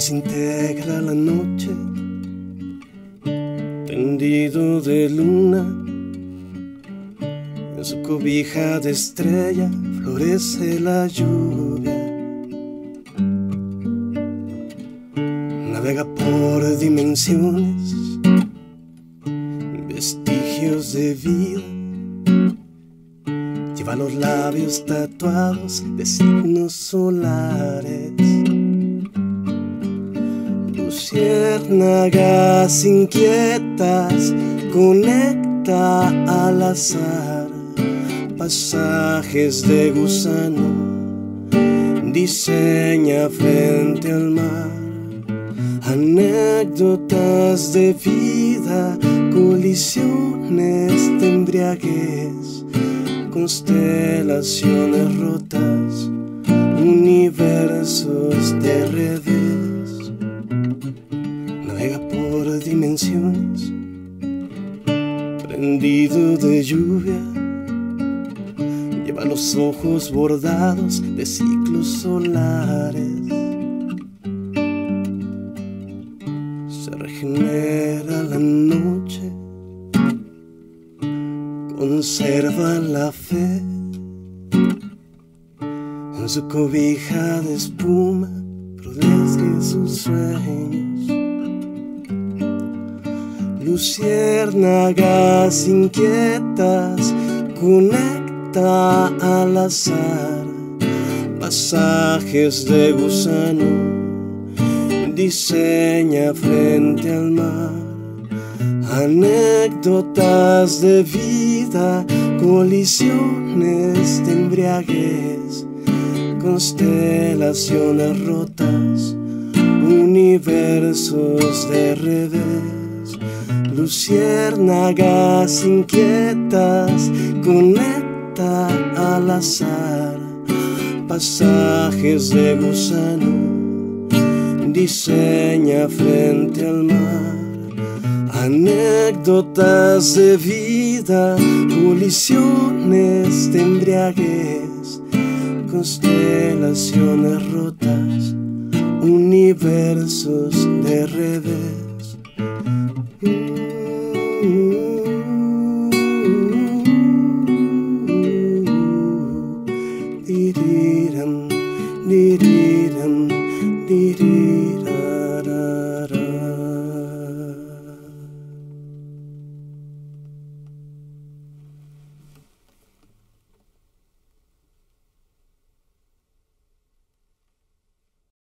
desintegra la noche, tendido de luna, en su cobija de estrella florece la lluvia. Navega por dimensiones, vestigios de vida. Lleva los labios tatuados de signos solares. Luciérnagas inquietas, conecta al azar pasajes de gusano, diseña frente al mar anécdotas de vida, colisiones de embriaguez, constelaciones rotas, universos de revés. Navega por dimensiones, prendido de lluvia lleva los ojos bordados de ciclos solares. Se regenera la noche, conserva la fe en su cobija de espuma, protege sus sueños. Luciérnagas inquietas, conecta al azar. Pasajes de gusano, diseña frente al mar. Anécdotas de vida, colisiones de embriaguez, constelaciones rotas, universos de revés, luciérnagas inquietas, conecta al azar, pasajes de gusano, diseña frente al mar anécdotas de vida, colisiones de embriaguez, constelaciones rotas, universos de revés. need you.